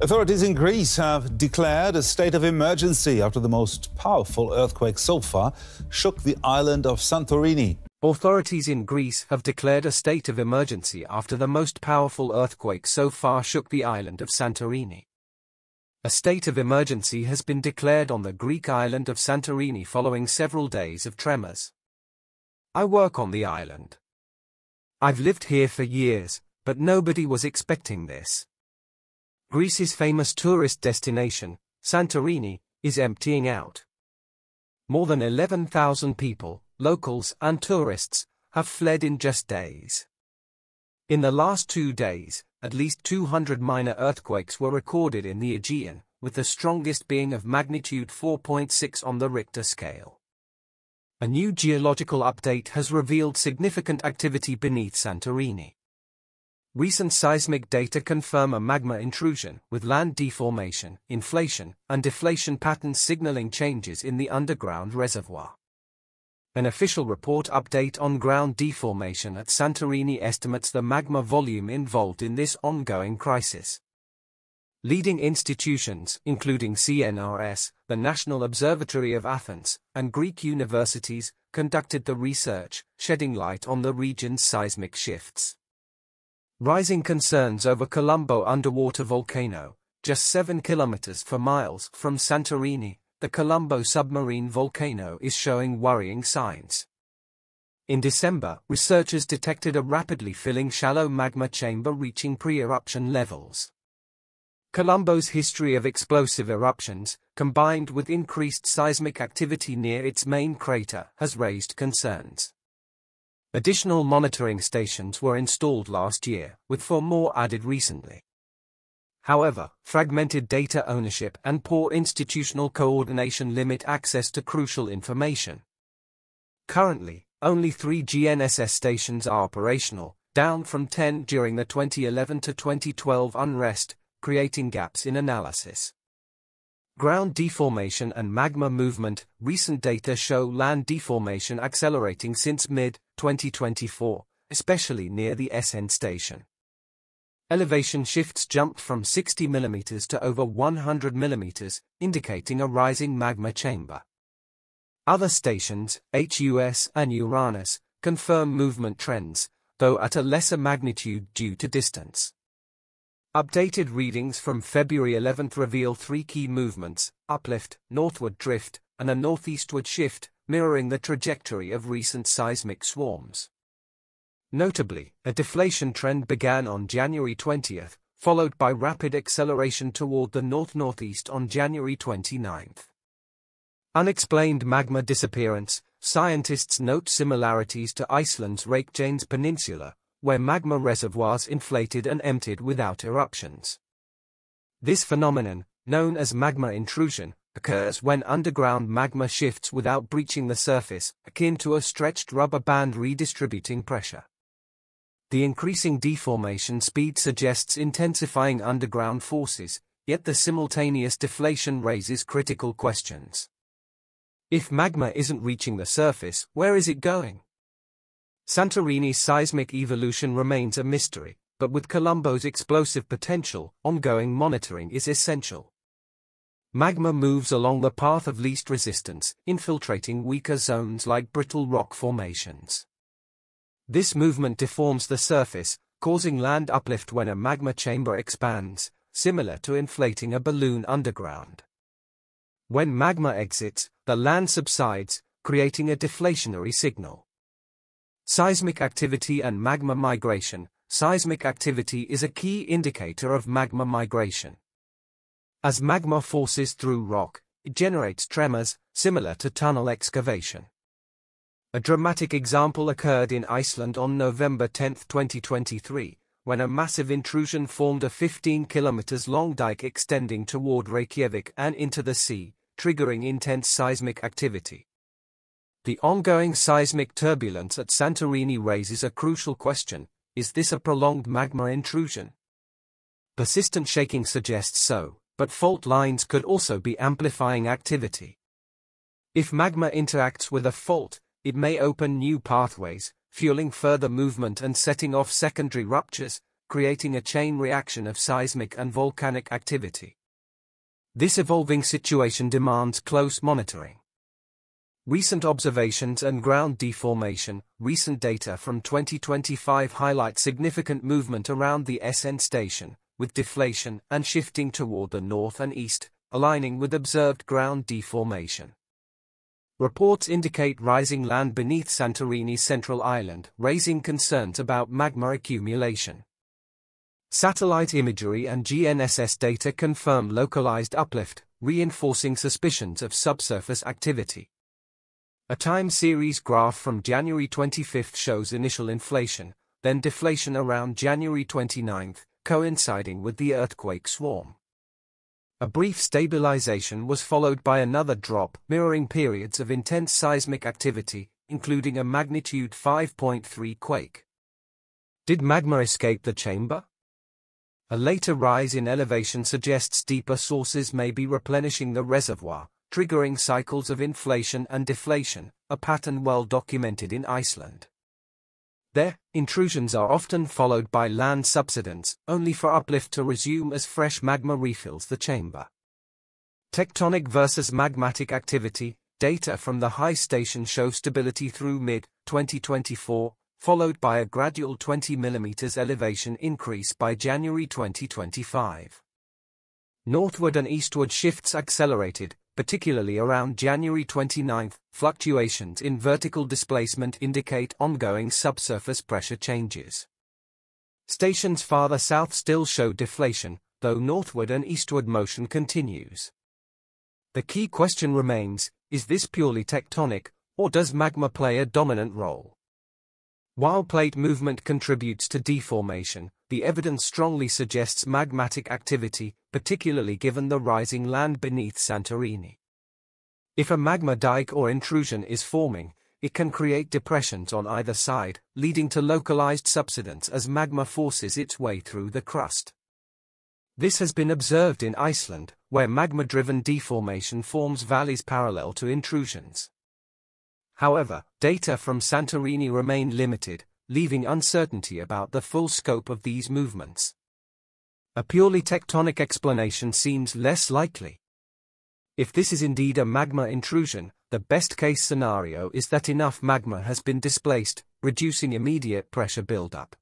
Authorities in Greece have declared a state of emergency after the most powerful earthquake so far shook the island of Santorini. Authorities in Greece have declared a state of emergency after the most powerful earthquake so far shook the island of Santorini. A state of emergency has been declared on the Greek island of Santorini following several days of tremors. I work on the island. I've lived here for years, but nobody was expecting this. Greece's famous tourist destination, Santorini, is emptying out. More than 11,000 people, locals and tourists, have fled in just days. In the last two days, at least 200 minor earthquakes were recorded in the Aegean, with the strongest being of magnitude 4.6 on the Richter scale. A new geological update has revealed significant activity beneath Santorini. Recent seismic data confirm a magma intrusion, with land deformation, inflation, and deflation patterns signaling changes in the underground reservoir. An official report update on ground deformation at Santorini estimates the magma volume involved in this ongoing crisis. Leading institutions, including CNRS, the National Observatory of Athens, and Greek universities, conducted the research, shedding light on the region's seismic shifts. Rising concerns over Columbo underwater volcano, just 7 kilometers for miles from Santorini, the Columbo submarine volcano is showing worrying signs. In December, researchers detected a rapidly filling shallow magma chamber reaching pre-eruption levels. Columbo's history of explosive eruptions, combined with increased seismic activity near its main crater, has raised concerns. Additional monitoring stations were installed last year, with four more added recently. However, fragmented data ownership and poor institutional coordination limit access to crucial information. Currently, only three GNSS stations are operational, down from 10 during the 2011 to 2012 unrest, creating gaps in analysis. Ground deformation and magma movement. Recent data show land deformation accelerating since mid 2024, especially near the SN station. Elevation shifts jumped from 60 mm to over 100 mm, indicating a rising magma chamber. Other stations, HUS and Uranus, confirm movement trends, though at a lesser magnitude due to distance. Updated readings from February 11 reveal three key movements, uplift, northward drift, and a northeastward shift, mirroring the trajectory of recent seismic swarms. Notably, a deflation trend began on January 20, followed by rapid acceleration toward the north-northeast on January 29. Unexplained magma disappearance, scientists note similarities to Iceland's Reykjanes Peninsula, where magma reservoirs inflated and emptied without eruptions. This phenomenon, known as magma intrusion, occurs when underground magma shifts without breaching the surface, akin to a stretched rubber band redistributing pressure. The increasing deformation speed suggests intensifying underground forces, yet the simultaneous deflation raises critical questions. If magma isn't reaching the surface, where is it going? Santorini's seismic evolution remains a mystery, but with Columbo's explosive potential, ongoing monitoring is essential. Magma moves along the path of least resistance, infiltrating weaker zones like brittle rock formations. This movement deforms the surface, causing land uplift when a magma chamber expands, similar to inflating a balloon underground. When magma exits, the land subsides, creating a deflationary signal. Seismic activity and magma migration. Seismic activity is a key indicator of magma migration. As magma forces through rock, it generates tremors, similar to tunnel excavation. A dramatic example occurred in Iceland on November 10, 2023, when a massive intrusion formed a 15 kilometers long dike extending toward Reykjavik and into the sea, triggering intense seismic activity. The ongoing seismic turbulence at Santorini raises a crucial question, is this a prolonged magma intrusion? Persistent shaking suggests so, but fault lines could also be amplifying activity. If magma interacts with a fault, it may open new pathways, fueling further movement and setting off secondary ruptures, creating a chain reaction of seismic and volcanic activity. This evolving situation demands close monitoring. Recent observations and ground deformation, recent data from 2025 highlight significant movement around the SN station, with deflation and shifting toward the north and east, aligning with observed ground deformation. Reports indicate rising land beneath Santorini's central island, raising concerns about magma accumulation. Satellite imagery and GNSS data confirm localized uplift, reinforcing suspicions of subsurface activity. A time series graph from January 25 shows initial inflation, then deflation around January 29, coinciding with the earthquake swarm. A brief stabilization was followed by another drop, mirroring periods of intense seismic activity, including a magnitude 5.3 quake. Did magma escape the chamber? A later rise in elevation suggests deeper sources may be replenishing the reservoir, triggering cycles of inflation and deflation, a pattern well documented in Iceland. There, intrusions are often followed by land subsidence, only for uplift to resume as fresh magma refills the chamber. Tectonic versus magmatic activity, data from the high station show stability through mid-2024, followed by a gradual 20 mm elevation increase by January 2025. Northward and eastward shifts accelerated, particularly around January 29. Fluctuations in vertical displacement indicate ongoing subsurface pressure changes. Stations farther south still show deflation, though northward and eastward motion continues. The key question remains, is this purely tectonic, or does magma play a dominant role? While plate movement contributes to deformation, the evidence strongly suggests magmatic activity, particularly given the rising land beneath Santorini. If a magma dike or intrusion is forming, it can create depressions on either side, leading to localized subsidence as magma forces its way through the crust. This has been observed in Iceland, where magma-driven deformation forms valleys parallel to intrusions. However, data from Santorini remain limited, leaving uncertainty about the full scope of these movements. A purely tectonic explanation seems less likely. If this is indeed a magma intrusion, the best-case scenario is that enough magma has been displaced, reducing immediate pressure buildup.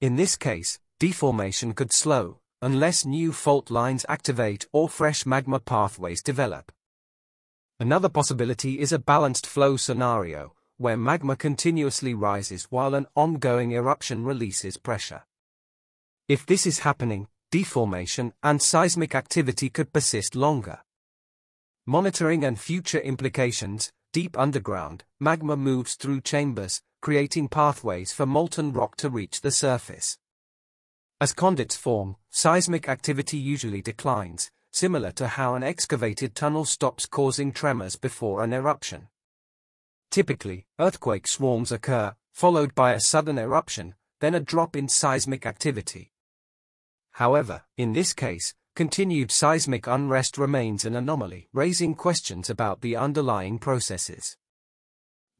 In this case, deformation could slow, unless new fault lines activate or fresh magma pathways develop. Another possibility is a balanced flow scenario, where magma continuously rises while an ongoing eruption releases pressure. If this is happening, deformation and seismic activity could persist longer. Monitoring and future implications, deep underground, magma moves through chambers, creating pathways for molten rock to reach the surface. As conduits form, seismic activity usually declines, similar to how an excavated tunnel stops causing tremors before an eruption. Typically, earthquake swarms occur, followed by a sudden eruption, then a drop in seismic activity. However, in this case, continued seismic unrest remains an anomaly, raising questions about the underlying processes.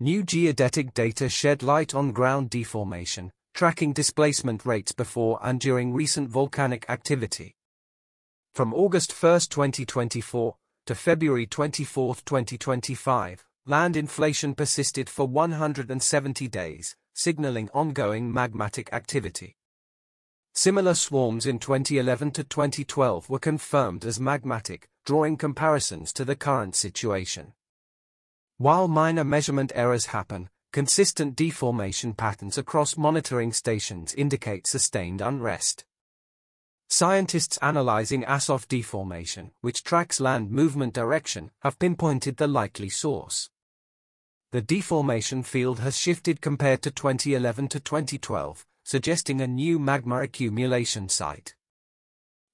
New geodetic data shed light on ground deformation, tracking displacement rates before and during recent volcanic activity. From August 1, 2024, to February 24, 2025, land inflation persisted for 170 days, signaling ongoing magmatic activity. Similar swarms in 2011 to 2012 were confirmed as magmatic, drawing comparisons to the current situation. While minor measurement errors happen, consistent deformation patterns across monitoring stations indicate sustained unrest. Scientists analyzing Asoph deformation, which tracks land movement direction, have pinpointed the likely source. The deformation field has shifted compared to 2011 to 2012, suggesting a new magma accumulation site.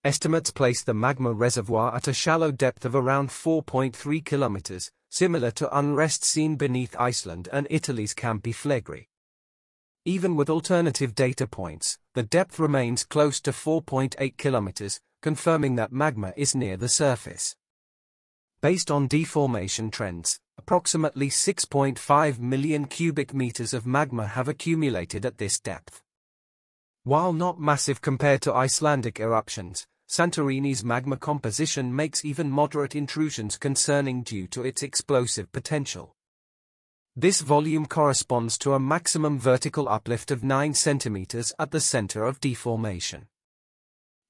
Estimates place the magma reservoir at a shallow depth of around 4.3 kilometers, similar to unrest seen beneath Iceland and Italy's Campi Flegrei. Even with alternative data points, the depth remains close to 4.8 kilometers, confirming that magma is near the surface. Based on deformation trends, approximately 6.5 million cubic meters of magma have accumulated at this depth. While not massive compared to Icelandic eruptions, Santorini's magma composition makes even moderate intrusions concerning due to its explosive potential. This volume corresponds to a maximum vertical uplift of 9 centimeters at the center of deformation.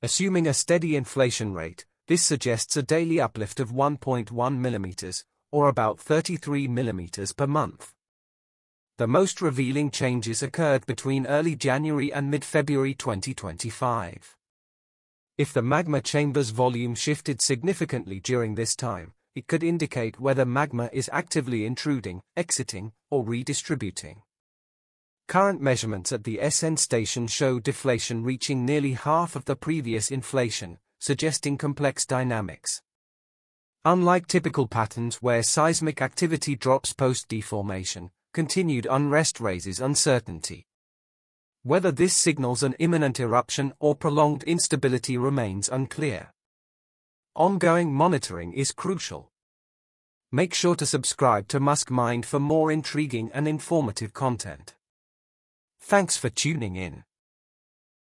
Assuming a steady inflation rate, this suggests a daily uplift of 1.1 millimeters, or about 33 millimeters per month. The most revealing changes occurred between early January and mid-February 2025. If the magma chamber's volume shifted significantly during this time, it could indicate whether magma is actively intruding, exiting, or redistributing. Current measurements at the SN station show deflation reaching nearly half of the previous inflation, suggesting complex dynamics. Unlike typical patterns where seismic activity drops post-deformation, continued unrest raises uncertainty. Whether this signals an imminent eruption or prolonged instability remains unclear. Ongoing monitoring is crucial. Make sure to subscribe to Musk Mind for more intriguing and informative content. Thanks for tuning in.